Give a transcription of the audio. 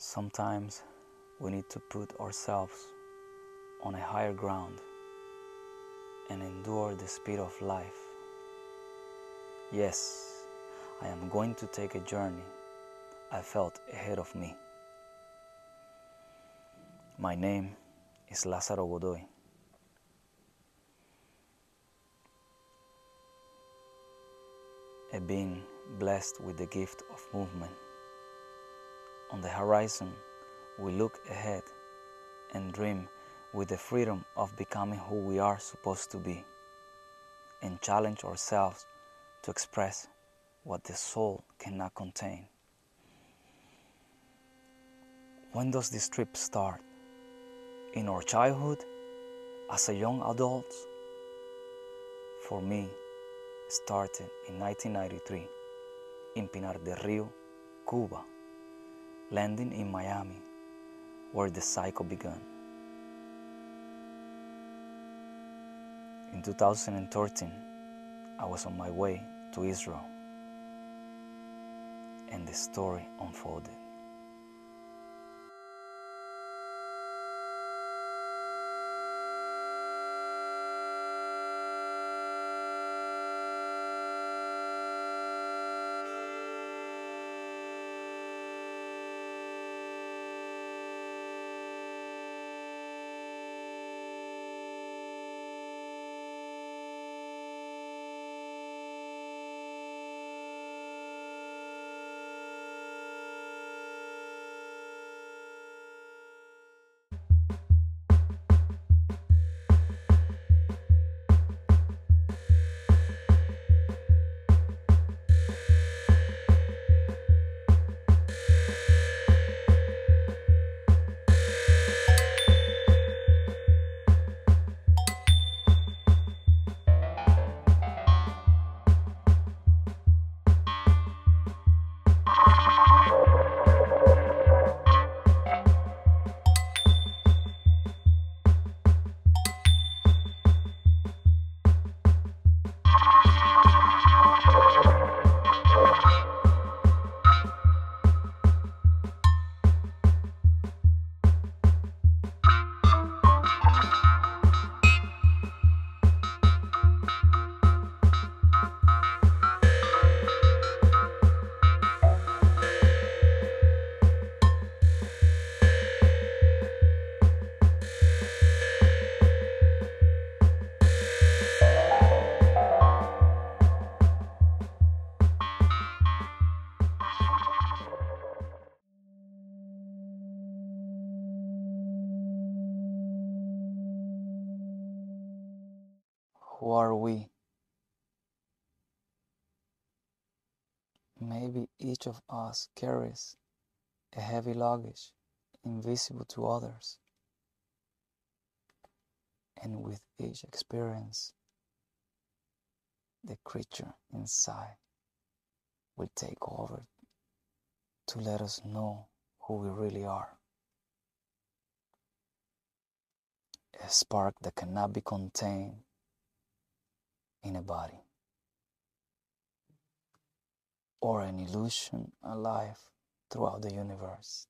Sometimes we need to put ourselves on a higher ground and endure the speed of life. Yes, I am going to take a journey I felt ahead of me. My name is Lázaro Godoy. A being blessed with the gift of movement. On the horizon, we look ahead and dream with the freedom of becoming who we are supposed to be and challenge ourselves to express what the soul cannot contain. When does this trip start? In our childhood? As a young adult? For me, started in 1993 in Pinar del Rio, Cuba, landing in Miami, where the cycle began. In 2013, I was on my way to Israel, and the story unfolded. Who are we? Maybe each of us carries a heavy luggage invisible to others. And with each experience, the creature inside will take over to let us know who we really are. A spark that cannot be contained in a body, or an illusion alive throughout the universe.